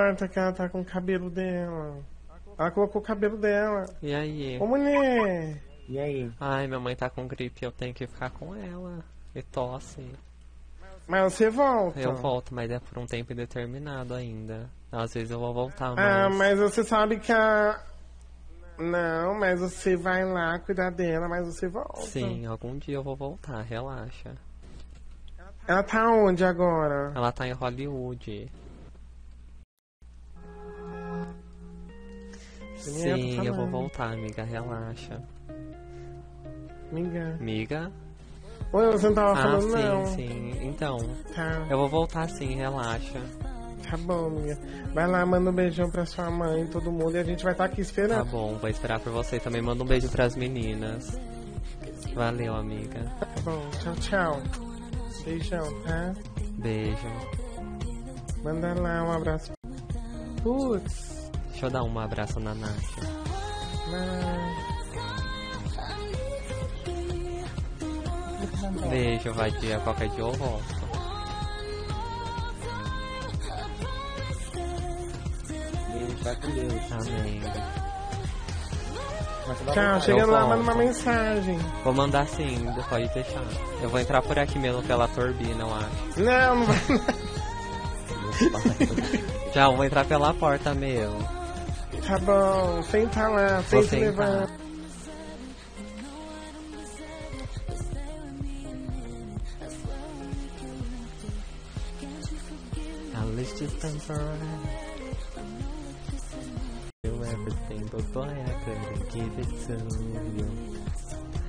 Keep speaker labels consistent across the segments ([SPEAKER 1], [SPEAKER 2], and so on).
[SPEAKER 1] Marta que ela tá com o cabelo dela. Ela colocou o cabelo dela.
[SPEAKER 2] E aí?
[SPEAKER 1] Ô mulher!
[SPEAKER 3] E aí?
[SPEAKER 2] Ai, minha mãe tá com gripe, eu tenho que ficar com ela. E tosse.
[SPEAKER 1] Mas você volta.
[SPEAKER 2] Eu volto, mas é por um tempo indeterminado ainda. Às vezes eu vou voltar, mas.
[SPEAKER 1] Ah, mas você sabe que a. Não, mas você vai lá cuidar dela, mas você volta.
[SPEAKER 2] Sim, algum dia eu vou voltar, relaxa.
[SPEAKER 1] Ela tá onde agora?
[SPEAKER 2] Ela tá em Hollywood. Sim,
[SPEAKER 1] tá
[SPEAKER 2] eu vou voltar, amiga, relaxa.
[SPEAKER 1] Amiga.
[SPEAKER 2] Amiga?
[SPEAKER 1] Oi, você não tava
[SPEAKER 2] Ah,
[SPEAKER 1] falando
[SPEAKER 2] sim,
[SPEAKER 1] não.
[SPEAKER 2] sim. Então,
[SPEAKER 1] Tá,
[SPEAKER 2] eu vou voltar sim, relaxa.
[SPEAKER 1] tá bom, amiga. Vai lá, manda um beijão pra sua mãe, todo mundo, e a gente vai estar aqui
[SPEAKER 2] Tá
[SPEAKER 1] esperando.
[SPEAKER 2] bom, vou esperar por você. Também manda um beijo pras meninas. Valeu, amiga.
[SPEAKER 1] Tá bom, tchau, tchau. Beijão, tá?
[SPEAKER 2] Beijo.
[SPEAKER 1] Manda lá um abraço. Putz.
[SPEAKER 2] Deixa eu dar um abraço na Nath. Beijo, vadia. Qualquer dia eu volto.
[SPEAKER 3] Beijo, vai com Deus.
[SPEAKER 2] Amém.
[SPEAKER 3] Vai
[SPEAKER 1] Tchau,
[SPEAKER 3] voltar.
[SPEAKER 1] chega
[SPEAKER 2] Eu
[SPEAKER 1] lá, manda uma mensagem.
[SPEAKER 2] Vou mandar sim, pode deixar. Eu vou entrar por aqui mesmo pela turbina, eu acho.
[SPEAKER 1] Não, não vai.
[SPEAKER 2] Já, eu vou entrar pela porta mesmo.
[SPEAKER 1] Tá bom, senta lá,
[SPEAKER 2] Vou
[SPEAKER 1] senta e levanta.
[SPEAKER 2] At least just temporary. Do everything, but boy, I couldn't give it to you.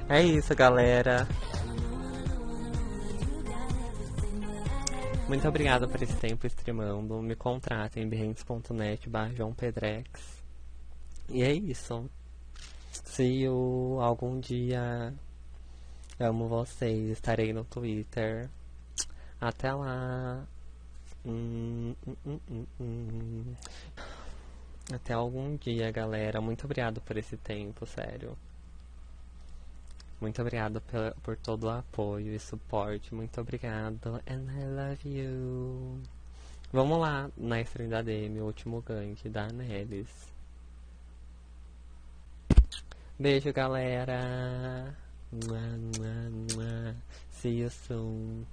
[SPEAKER 2] É isso, galera. Muito obrigado por esse tempo streamando. Me contratem em behance.net João Pedrex. E é isso. Se eu algum dia amo vocês, estarei no Twitter. Até lá. Hum, hum, hum, hum, hum. Até algum dia, galera. Muito obrigado por esse tempo, sério. Muito obrigado por, por todo o apoio e suporte. Muito obrigado. And I love you. Vamos lá na stream da DM, o último gank da Nelis. Beijo, galera. Mua, mua, mua. See you soon.